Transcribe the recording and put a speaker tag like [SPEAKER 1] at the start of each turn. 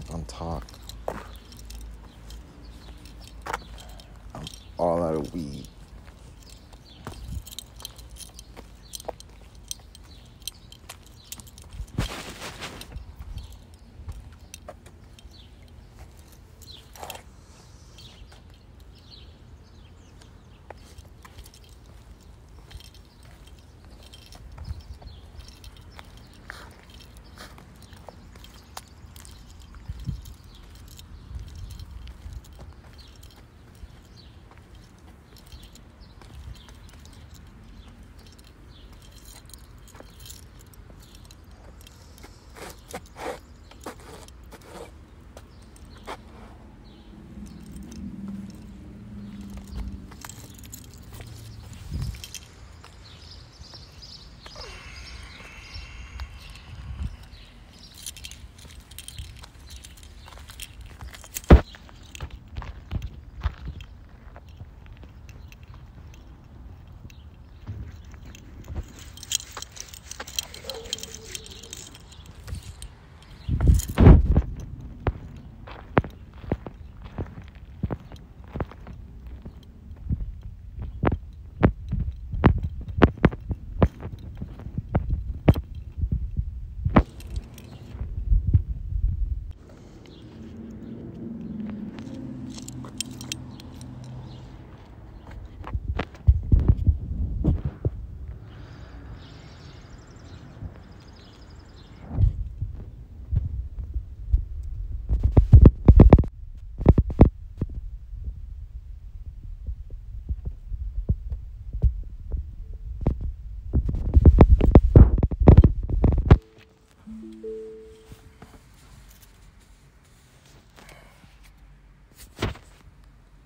[SPEAKER 1] back on top. I'm all out of weed.